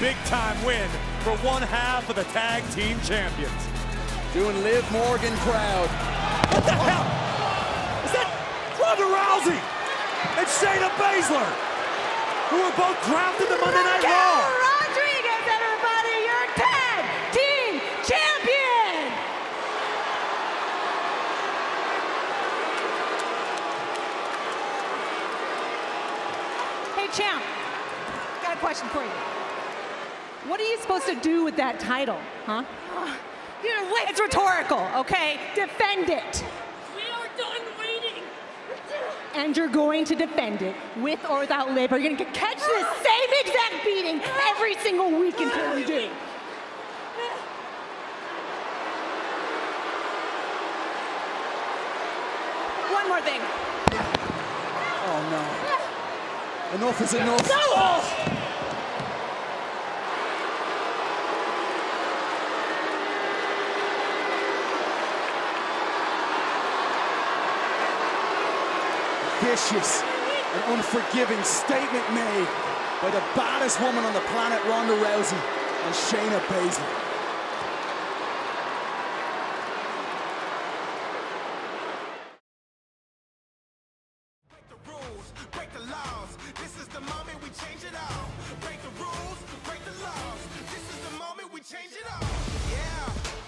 big-time win for one half of the tag team champions. Doing Liv Morgan crowd. What the hell? Is that Ronda Rousey and Shayna Baszler, who were both drafted in the Monday Night Raquel Raw? Rodriguez, everybody, your tag team champion. Hey, champ, got a question for you. What are you supposed to do with that title, huh? You're wait. It's rhetorical, okay? Defend it. We are done waiting. And you're going to defend it with or without labor. You're going to catch the same exact beating every single week until you do. One more thing. Oh no. Enough is enough. Vicious and unforgiving statement made by the baddest woman on the planet, Ronda Rousey, and Shayna Baszler. Change it all. Yeah.